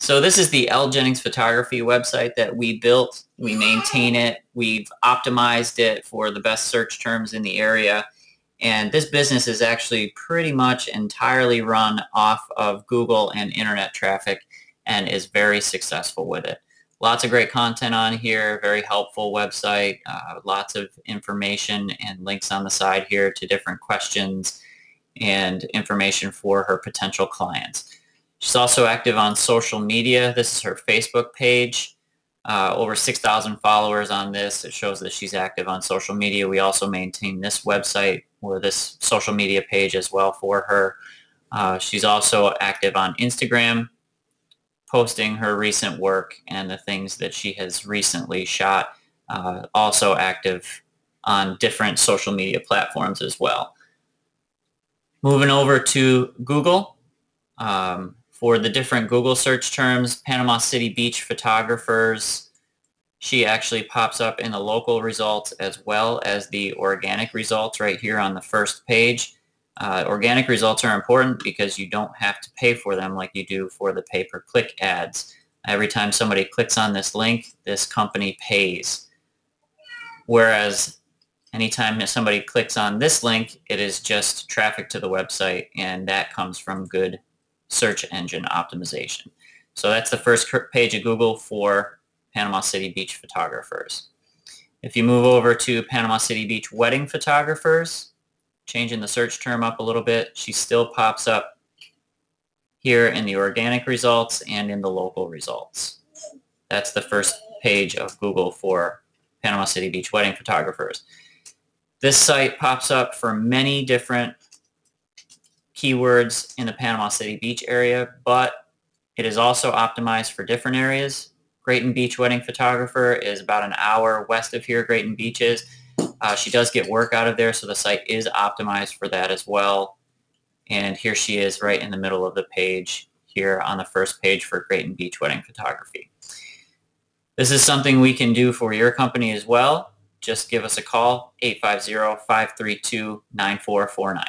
So this is the L Jennings Photography website that we built. We maintain it. We've optimized it for the best search terms in the area. And this business is actually pretty much entirely run off of Google and internet traffic and is very successful with it. Lots of great content on here, very helpful website, uh, lots of information and links on the side here to different questions and information for her potential clients. She's also active on social media. This is her Facebook page. Uh, over 6,000 followers on this. It shows that she's active on social media. We also maintain this website or this social media page as well for her. Uh, she's also active on Instagram, posting her recent work and the things that she has recently shot. Uh, also active on different social media platforms as well. Moving over to Google. Um, for the different Google search terms, Panama City Beach photographers, she actually pops up in the local results as well as the organic results right here on the first page. Uh, organic results are important because you don't have to pay for them like you do for the pay-per-click ads. Every time somebody clicks on this link, this company pays. Whereas anytime somebody clicks on this link, it is just traffic to the website and that comes from good search engine optimization. So that's the first page of Google for Panama City Beach photographers. If you move over to Panama City Beach wedding photographers, changing the search term up a little bit, she still pops up here in the organic results and in the local results. That's the first page of Google for Panama City Beach wedding photographers. This site pops up for many different keywords in the Panama City Beach area, but it is also optimized for different areas. Grayton Beach Wedding Photographer is about an hour west of here, Grayton Beach is. Uh, she does get work out of there, so the site is optimized for that as well. And here she is right in the middle of the page here on the first page for Grayton Beach Wedding Photography. This is something we can do for your company as well. Just give us a call, 850-532-9449.